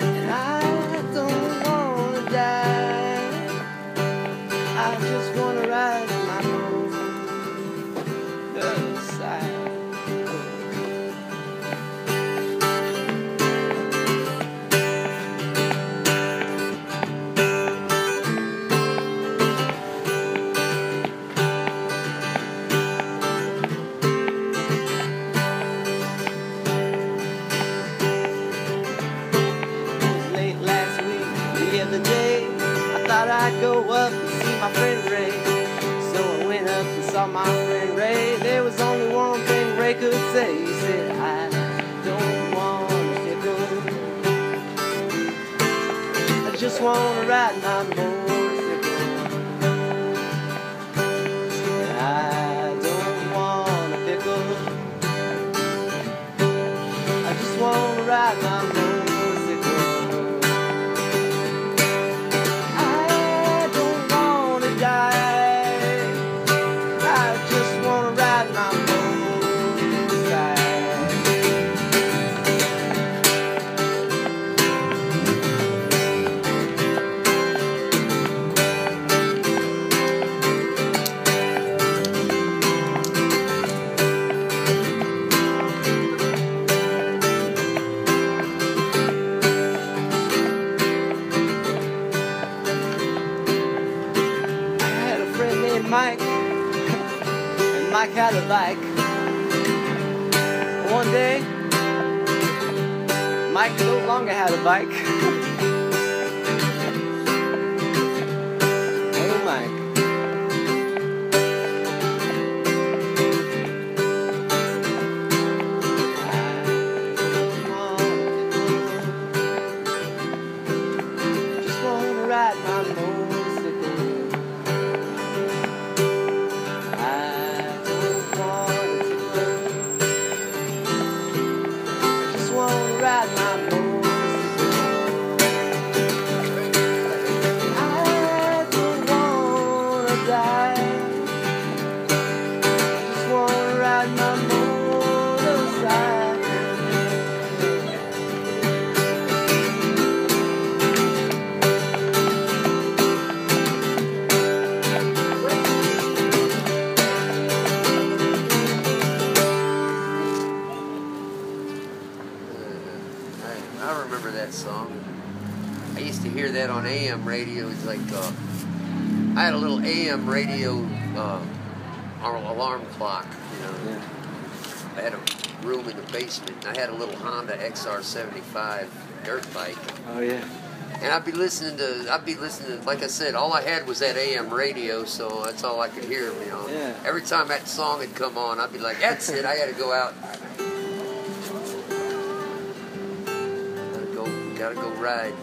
And I don't wanna die. I just thought I'd go up and see my friend Ray. So I went up and saw my friend Ray. There was only one thing Ray could say. He said, I don't want to fickle. I just want to ride my motorcycle. I don't want to pickle. I just want to ride my. A Mike, and Mike had a bike. One day, Mike no longer had a bike. I used to hear that on AM radio. It's like uh, I had a little AM radio uh, alarm clock. You know, I had a room in the basement. And I had a little Honda XR75 dirt bike, Oh yeah. and I'd be listening to. I'd be listening to. Like I said, all I had was that AM radio, so that's all I could hear. You know, Yeah. every time that song had come on, I'd be like, "That's it. I got to go out." Gotta go, gotta go ride.